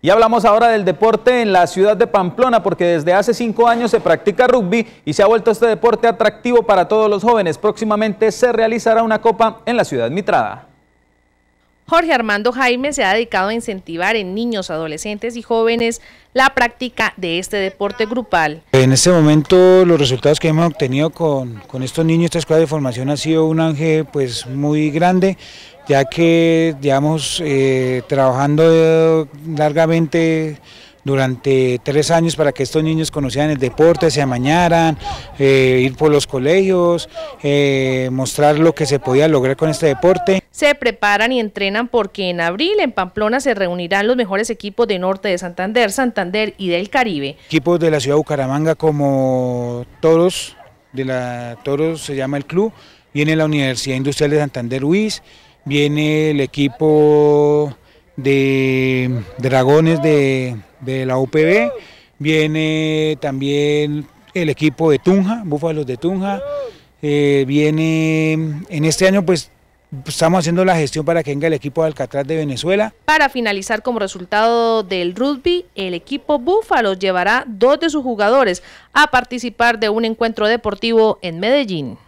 Y hablamos ahora del deporte en la ciudad de Pamplona, porque desde hace cinco años se practica rugby y se ha vuelto este deporte atractivo para todos los jóvenes. Próximamente se realizará una copa en la ciudad mitrada. Jorge Armando Jaime se ha dedicado a incentivar en niños, adolescentes y jóvenes la práctica de este deporte grupal. En este momento los resultados que hemos obtenido con, estos niños, esta escuela de formación ha sido un ángel pues muy grande, ya que digamos eh, trabajando largamente durante tres años para que estos niños conocieran el deporte, se amañaran, eh, ir por los colegios, eh, mostrar lo que se podía lograr con este deporte. Se preparan y entrenan porque en abril en Pamplona se reunirán los mejores equipos de Norte de Santander, Santander y del Caribe. Equipos de la ciudad de Bucaramanga como Toros, de la Toros se llama el club, viene la Universidad Industrial de Santander UIS, viene el equipo de Dragones de, la UPB, viene también el equipo de Tunja, Búfalos de Tunja, eh, viene en este año pues estamos haciendo la gestión para que venga el equipo de Alcatraz de Venezuela. Para finalizar como resultado del rugby, el equipo Búfalos llevará dos de sus jugadores a participar de un encuentro deportivo en Medellín.